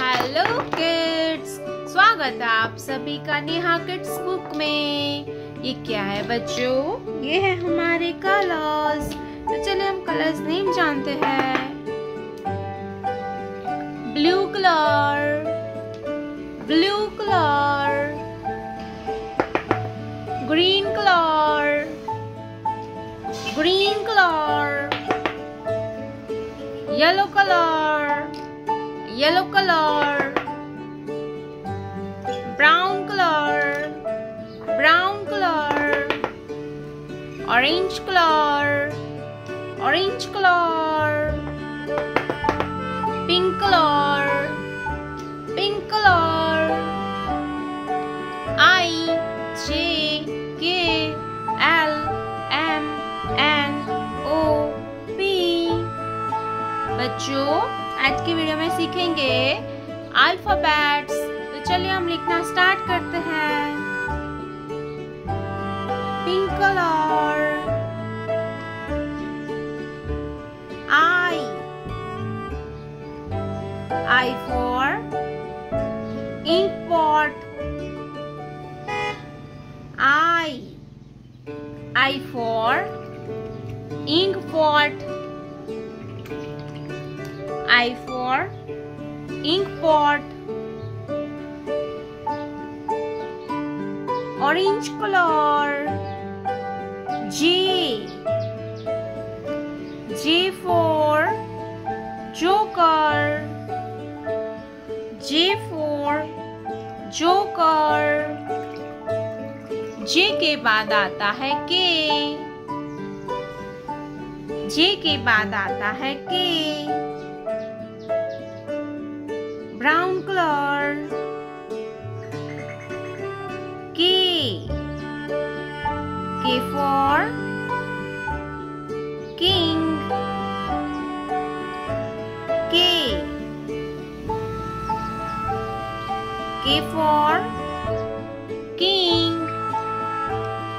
Hello kids स्वागत है आप सभी का नेहा किड्स बुक में। ये क्या है बच्चों? ये है हमारे कलर्स तो चलिए हम कलर्स नेम जानते हैं। Blue colour blue yellow color brown color brown color orange color orange color pink color pink color I J K L M N O P बच्चों आज की वीडियो में सीखेंगे अल्फाबेट्स तो चलिए हम लिखना स्टार्ट करते हैं। Pink colour I I for ink pot I I for ink pot For ink pot orange color J J for joker J for joker J के बाद आता है के J के बाद आता है के brown color K K for king K K for king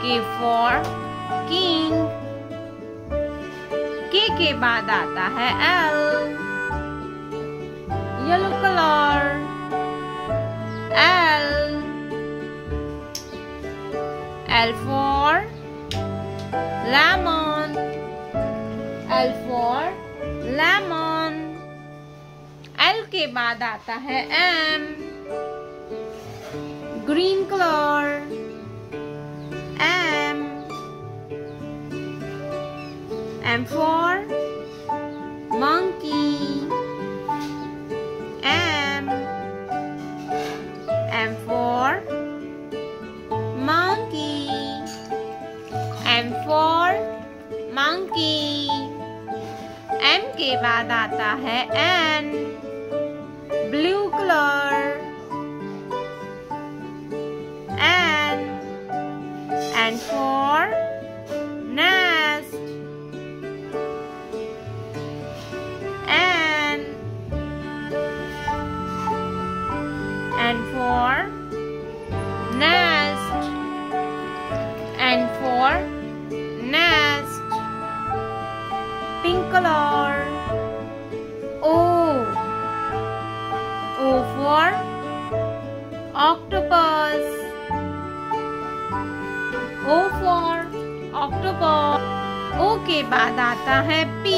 K for king K के बाद आता है L yellow color L L for lemon L for lemon L के बाद आता है M green color M M for monkey M के बाद आता है N blue colour octopus O के बाद आता है P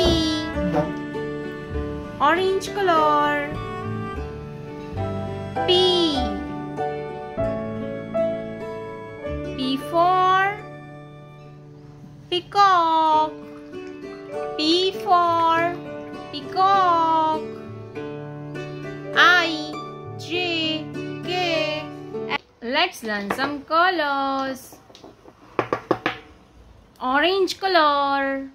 orange color P P for peacock P for peacock I J K Let's learn some colors orange color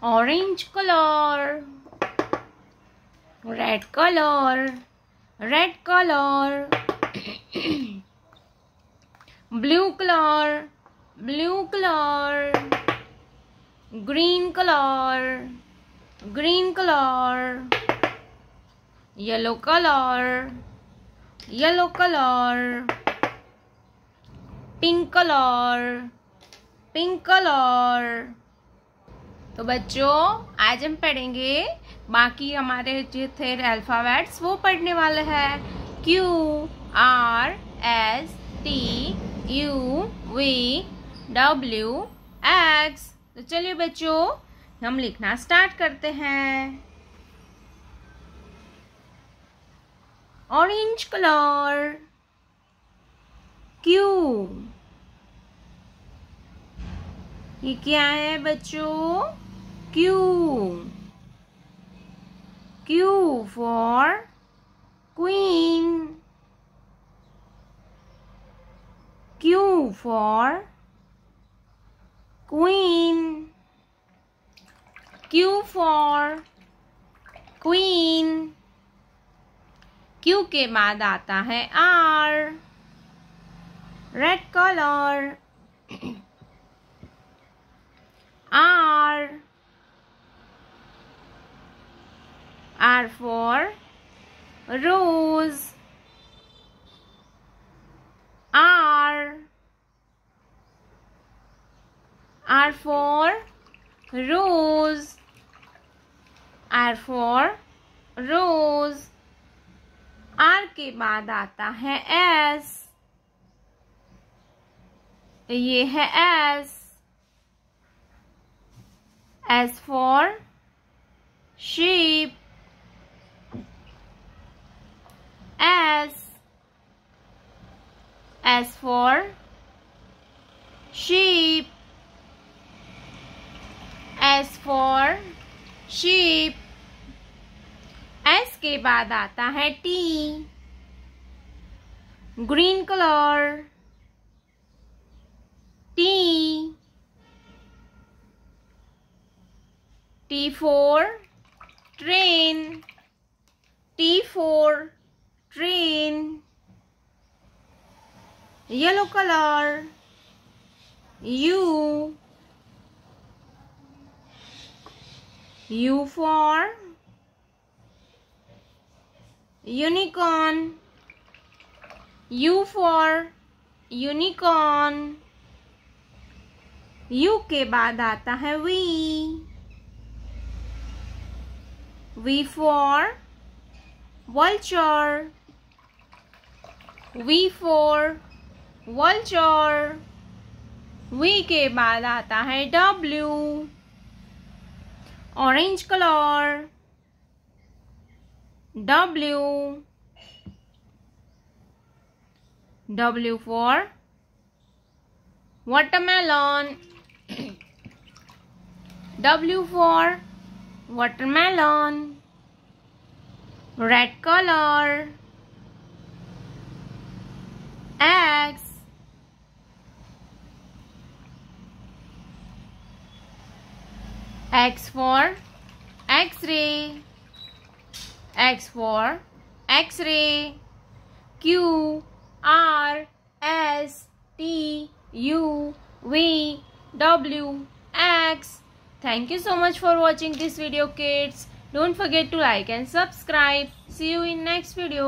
orange color red color red color blue color blue color green color green color yellow color yellow color pink color pink colour. तो बच्चों, आज हम पढ़ेंगे बाकी हमारे जो थे alphabets वो पढ़ने वाले हैं। Q R S T U V W X तो चलिए बच्चों, हम लिखना स्टार्ट करते हैं। ऑरेंज कलर क्यू ये क्या है बच्चों? Q Q for queen Q for queen Q for queen Q के बाद आता है R red colour R R for rose R R for rose R for rose R के बाद आता है S ये है S as for sheep as as for sheep as for sheep S के बाद आता है T green colour T T for train. T for train. Yellow color. U. U for unicorn. U for unicorn. U के बाद आता है V V for vulture. V for vulture. V के बाद आता है W. Orange color. W. W for watermelon. W for watermelon. Red color. X X for X-ray. X for X-ray. Q R S T U V W X Thank you so much for watching this video kids. Don't forget to like and subscribe. See you in next video.